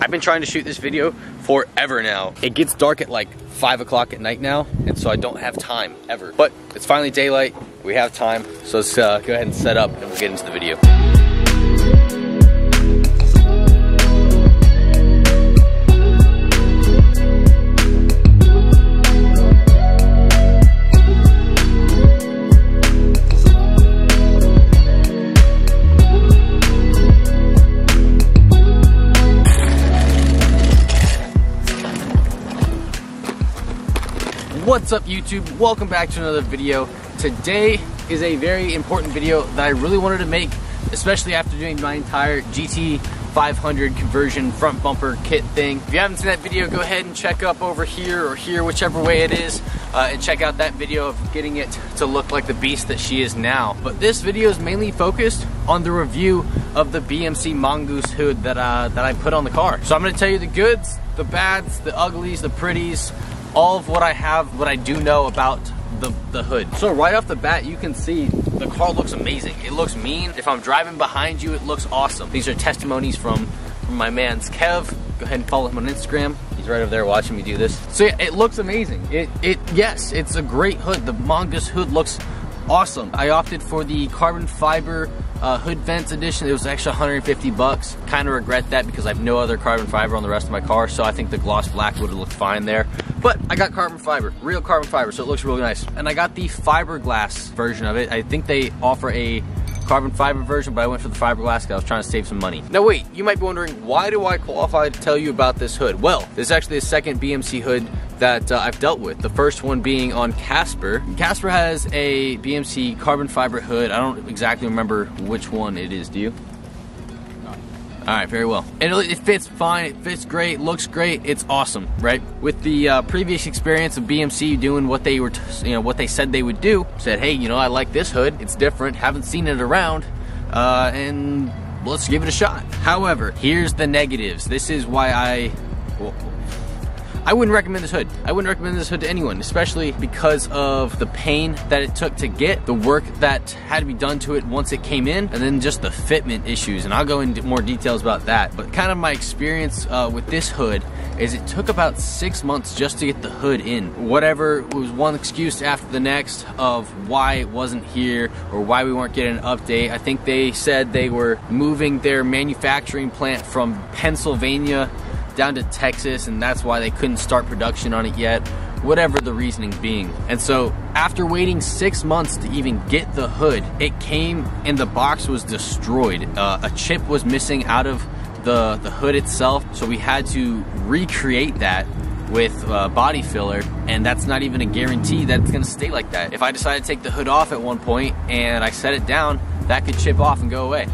I've been trying to shoot this video forever now. It gets dark at like five o'clock at night now, and so I don't have time ever. But it's finally daylight, we have time, so let's uh, go ahead and set up and we'll get into the video. What's up YouTube? Welcome back to another video. Today is a very important video that I really wanted to make, especially after doing my entire GT 500 conversion front bumper kit thing. If you haven't seen that video, go ahead and check up over here or here, whichever way it is, uh, and check out that video of getting it to look like the beast that she is now. But this video is mainly focused on the review of the BMC Mongoose hood that, uh, that I put on the car. So I'm gonna tell you the goods, the bads, the uglies, the pretties, all of what I have, what I do know about the, the hood. So right off the bat, you can see the car looks amazing. It looks mean. If I'm driving behind you, it looks awesome. These are testimonies from, from my man's Kev. Go ahead and follow him on Instagram. He's right over there watching me do this. So yeah, it looks amazing. It, it, yes, it's a great hood. The Mongoose hood looks awesome. I opted for the carbon fiber uh, hood vents edition. It was actually 150 bucks. Kind of regret that because I have no other carbon fiber on the rest of my car, so I think the gloss black would have looked fine there. But I got carbon fiber, real carbon fiber, so it looks really nice. And I got the fiberglass version of it. I think they offer a carbon fiber version, but I went for the fiberglass because I was trying to save some money. Now wait, you might be wondering, why do I qualify to tell you about this hood? Well, this is actually the second BMC hood that uh, I've dealt with. The first one being on Casper. Casper has a BMC carbon fiber hood. I don't exactly remember which one it is, do you? All right, very well. And it fits fine, it fits great, looks great, it's awesome, right? With the uh, previous experience of BMC doing what they were, you know, what they said they would do, said, hey, you know, I like this hood, it's different, haven't seen it around, uh, and let's give it a shot. However, here's the negatives. This is why I, well, I wouldn't recommend this hood. I wouldn't recommend this hood to anyone, especially because of the pain that it took to get, the work that had to be done to it once it came in, and then just the fitment issues. And I'll go into more details about that. But kind of my experience uh, with this hood is it took about six months just to get the hood in. Whatever was one excuse after the next of why it wasn't here or why we weren't getting an update. I think they said they were moving their manufacturing plant from Pennsylvania down to Texas and that's why they couldn't start production on it yet, whatever the reasoning being. And so after waiting six months to even get the hood, it came and the box was destroyed. Uh, a chip was missing out of the, the hood itself, so we had to recreate that with uh, body filler and that's not even a guarantee that it's gonna stay like that. If I decide to take the hood off at one point and I set it down, that could chip off and go away.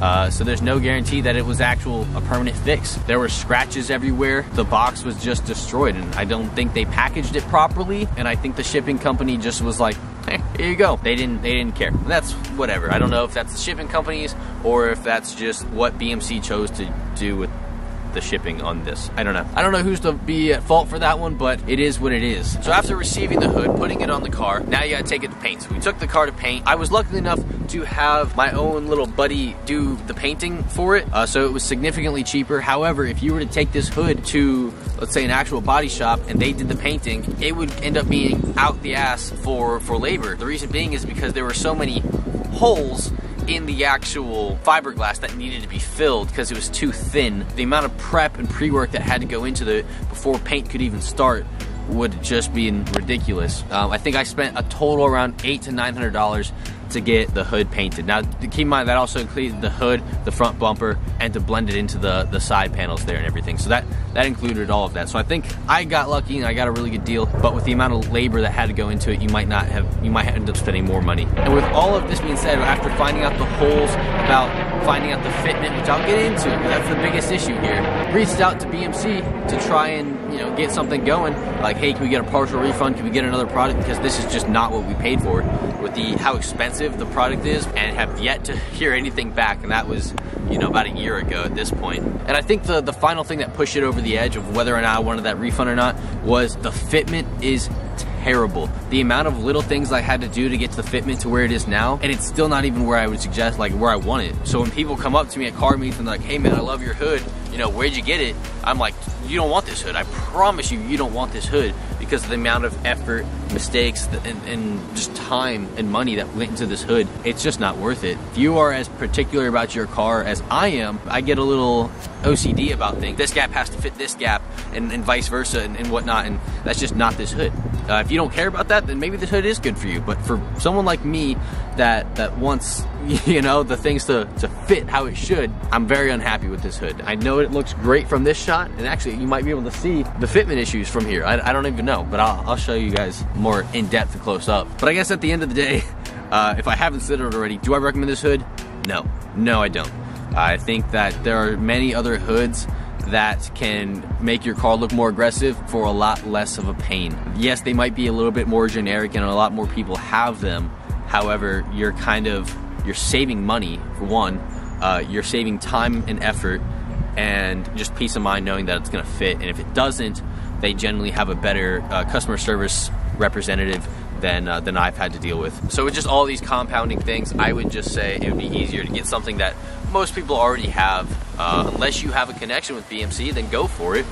Uh, so there's no guarantee that it was actual a permanent fix. There were scratches everywhere. The box was just destroyed, and I don't think they packaged it properly. And I think the shipping company just was like, "Hey, here you go." They didn't they didn't care. That's whatever. I don't know if that's the shipping companies or if that's just what BMC chose to do with the shipping on this. I don't know. I don't know who's to be at fault for that one, but it is what it is. So after receiving the hood, putting it on the car, now you gotta take it to paint. So we took the car to paint. I was lucky enough to have my own little buddy do the painting for it, uh, so it was significantly cheaper. However, if you were to take this hood to, let's say, an actual body shop and they did the painting, it would end up being out the ass for, for labor. The reason being is because there were so many holes in the actual fiberglass that needed to be filled because it was too thin. The amount of prep and pre-work that had to go into it before paint could even start would just be ridiculous. Um, I think I spent a total around eight to nine hundred dollars to get the hood painted. Now, keep in mind that also included the hood, the front bumper, and to blend it into the, the side panels there and everything. So that, that included all of that. So I think I got lucky and I got a really good deal, but with the amount of labor that had to go into it, you might not have, you might end up spending more money. And with all of this being said, after finding out the holes, about finding out the fitment, which I'll get into, that's the biggest issue here, reached out to BMC to try and, you know, get something going. Like, hey, can we get a partial refund? Can we get another product? Because this is just not what we paid for with the how expensive the product is and have yet to hear anything back and that was you know about a year ago at this point. And I think the the final thing that pushed it over the edge of whether or not I wanted that refund or not was the fitment is terrible. The amount of little things I had to do to get to the fitment to where it is now, and it's still not even where I would suggest, like where I want it. So when people come up to me at car meets and like, hey man, I love your hood, you know, where'd you get it? I'm like, you don't want this hood. I promise you, you don't want this hood because of the amount of effort, mistakes, and, and, just time and money that went into this hood. It's just not worth it. If you are as particular about your car as I am, I get a little OCD about things. This gap has to fit this gap and, and vice versa and, and, whatnot, and that's just not this hood. Uh, if you don't care about that, then maybe this hood is good for you. But for someone like me that that wants, you know, the things to, to fit how it should, I'm very unhappy with this hood. I know it looks great from this shot, and actually you might be able to see the fitment issues from here. I, I don't even know, but I'll, I'll show you guys more in depth and close up. But I guess at the end of the day, uh, if I haven't said it already, do I recommend this hood? No, no I don't. I think that there are many other hoods that can make your car look more aggressive for a lot less of a pain. Yes, they might be a little bit more generic and a lot more people have them. However, you're kind of, you're saving money for one, uh, you're saving time and effort and just peace of mind knowing that it's gonna fit. And if it doesn't, they generally have a better uh, customer service representative than, uh, than I've had to deal with. So with just all these compounding things, I would just say it would be easier to get something that most people already have. Uh, unless you have a connection with BMC, then go for it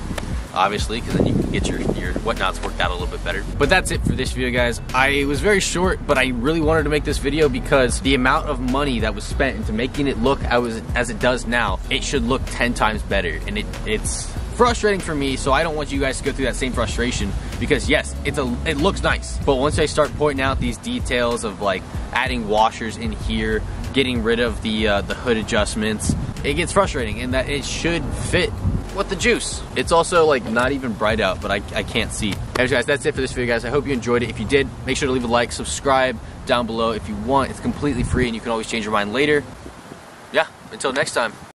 obviously, because then you can get your, your whatnots worked out a little bit better. But that's it for this video, guys. I was very short, but I really wanted to make this video because the amount of money that was spent into making it look as, as it does now, it should look 10 times better. And it, it's frustrating for me, so I don't want you guys to go through that same frustration because yes, it's a it looks nice. But once I start pointing out these details of like adding washers in here, getting rid of the uh, the hood adjustments, it gets frustrating and that it should fit with the juice. It's also like not even bright out, but I, I can't see. Anyways guys, that's it for this video guys. I hope you enjoyed it. If you did, make sure to leave a like, subscribe down below if you want. It's completely free and you can always change your mind later. Yeah, until next time.